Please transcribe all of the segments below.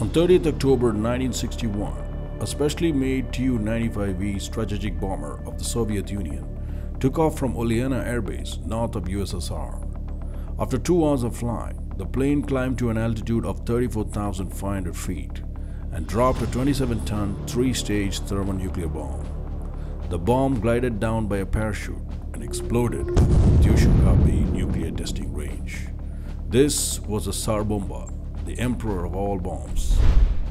On 30th October 1961, a specially made Tu-95V strategic bomber of the Soviet Union took off from Olenya Air Base north of USSR. After two hours of flying, the plane climbed to an altitude of 34,500 feet and dropped a 27-ton three-stage thermonuclear bomb. The bomb glided down by a parachute and exploded at the Mityushikha Bay nuclear testing range. This was a Tsar Bomba, the emperor of all bombs.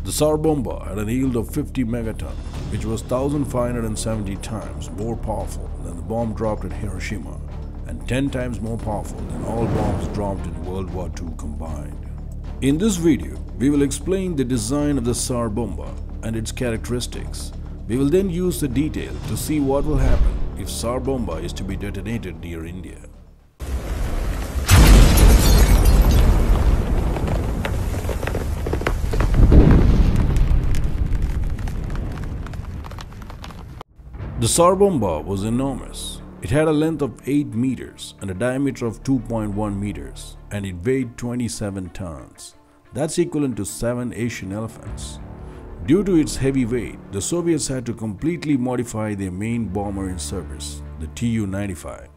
The Tsar Bomba had a yield of 50 megaton, which was 1570 times more powerful than the bomb dropped at Hiroshima and 10 times more powerful than all bombs dropped in World War II combined. In this video, we will explain the design of the Tsar Bomba and its characteristics. We will then use the detail to see what will happen if Tsar Bomba is to be detonated near India. The Tsar Bomba was enormous. It had a length of 8 meters and a diameter of 2.1 meters, and it weighed 27 tons. That's equivalent to 7 Asian elephants. Due to its heavy weight, the Soviets had to completely modify their main bomber in service, the Tu-95.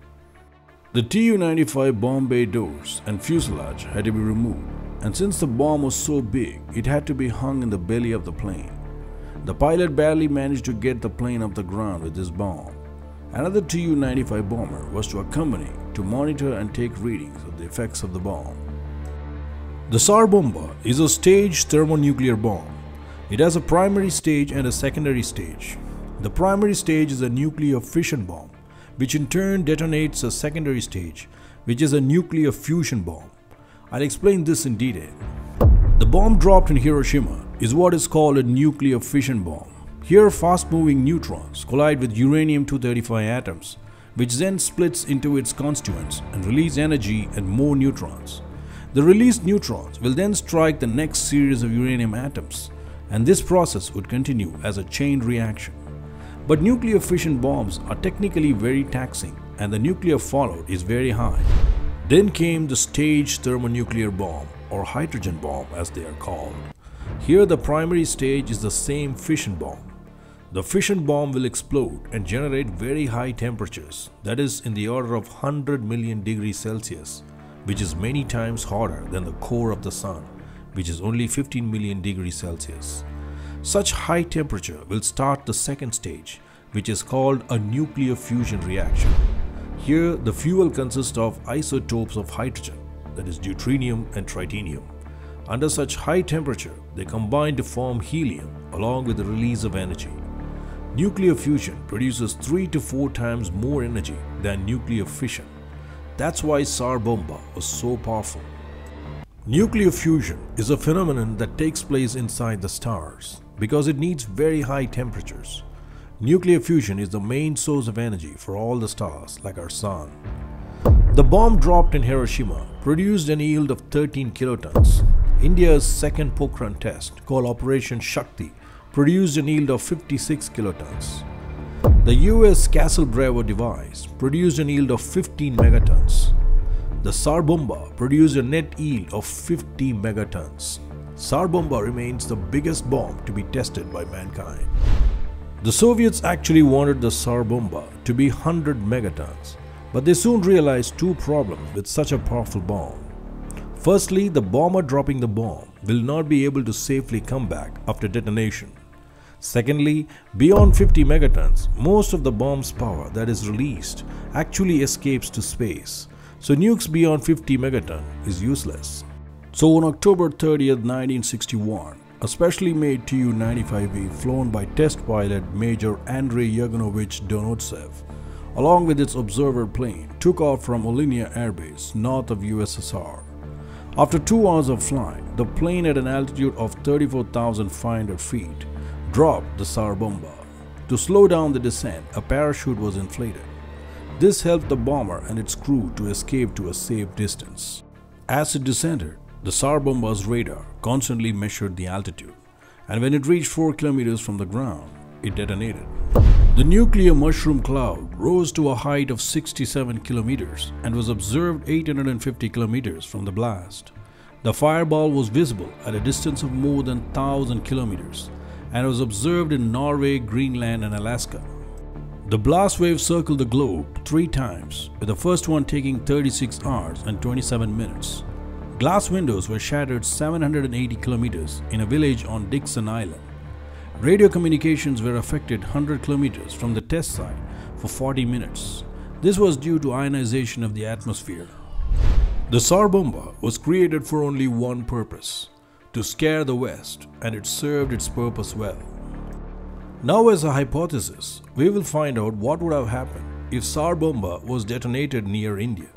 The Tu-95 bomb bay doors and fuselage had to be removed, and since the bomb was so big, it had to be hung in the belly of the plane. The pilot barely managed to get the plane off the ground with his bomb. Another Tu-95 bomber was to accompany to monitor and take readings of the effects of the bomb. The Tsar Bomba is a staged thermonuclear bomb. It has a primary stage and a secondary stage. The primary stage is a nuclear fission bomb, which in turn detonates a secondary stage, which is a nuclear fusion bomb. I'll explain this in detail. The bomb dropped in Hiroshima is what is called a nuclear fission bomb. Here fast-moving neutrons collide with uranium-235 atoms, which then splits into its constituents and release energy and more neutrons. The released neutrons will then strike the next series of uranium atoms, and this process would continue as a chain reaction. But nuclear fission bombs are technically very taxing and the nuclear fallout is very high. Then came the staged thermonuclear bomb or hydrogen bomb as they are called. Here the primary stage is the same fission bomb. The fission bomb will explode and generate very high temperatures, that is in the order of 100 million degrees Celsius, which is many times hotter than the core of the sun, which is only 15 million degrees Celsius. Such high temperature will start the second stage, which is called a nuclear fusion reaction. Here the fuel consists of isotopes of hydrogen, that is deuterium and tritium. Under such high temperature, they combine to form helium along with the release of energy. Nuclear fusion produces 3 to 4 times more energy than nuclear fission. That's why Tsar Bomba was so powerful. Nuclear fusion is a phenomenon that takes place inside the stars because it needs very high temperatures. Nuclear fusion is the main source of energy for all the stars like our sun. The bomb dropped in Hiroshima produced an yield of 13 kilotons. India's second Pokhran test, called Operation Shakti, produced an yield of 56 kilotons. The US Castle Bravo device produced an yield of 15 megatons. The Tsar Bomba produced a net yield of 50 megatons. Tsar Bomba remains the biggest bomb to be tested by mankind. The Soviets actually wanted the Tsar Bomba to be 100 megatons, but they soon realized two problems with such a powerful bomb. Firstly, the bomber dropping the bomb will not be able to safely come back after detonation. Secondly, beyond 50 megatons, most of the bomb's power that is released actually escapes to space, so nukes beyond 50 megaton is useless. So on October 30th, 1961, a specially made Tu-95V flown by test pilot Major Andrei Yegorovich Durnovtsev, along with its observer plane, took off from Olenya Air Base north of USSR. After two hours of flying, the plane at an altitude of 34,500 feet dropped the Tsar Bomba. To slow down the descent, a parachute was inflated. This helped the bomber and its crew to escape to a safe distance. As it descended, the Tsar Bomba's radar constantly measured the altitude, and when it reached 4 kilometers from the ground, it detonated. The nuclear mushroom cloud rose to a height of 67 kilometers and was observed 850 kilometers from the blast. The fireball was visible at a distance of more than 1000 kilometers and was observed in Norway, Greenland, and Alaska. The blast wave circled the globe three times, with the first one taking 36 hours and 27 minutes. Glass windows were shattered 780 kilometers in a village on Dikson Island. Radio communications were affected 100 kilometers from the test site for 40 minutes. This was due to ionization of the atmosphere. The Tsar Bomba was created for only one purpose to scare the West, and it served its purpose well. Now, as a hypothesis, we will find out what would have happened if Tsar Bomba was detonated near India.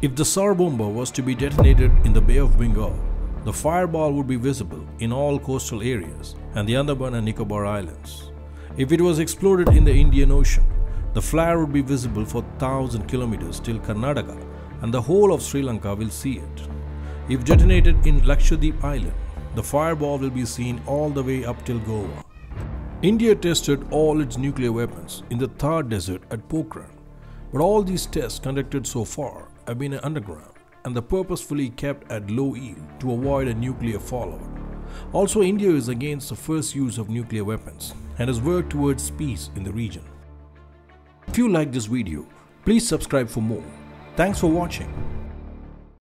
If the Tsar Bomba was to be detonated in the Bay of Bengal, the fireball would be visible in all coastal areas and the Andaman and Nicobar Islands. If it was exploded in the Indian Ocean, the flare would be visible for 1000 kilometers till Karnataka and the whole of Sri Lanka will see it. If detonated in Lakshadweep Island, the fireball will be seen all the way up till Goa. India tested all its nuclear weapons in the Thar Desert at Pokhran, but all these tests conducted so far have been underground and the purposefully kept at low yield to avoid a nuclear fallout. Also, India is against the first use of nuclear weapons and has worked towards peace in the region. If you like this video, please subscribe for more. Thanks for watching.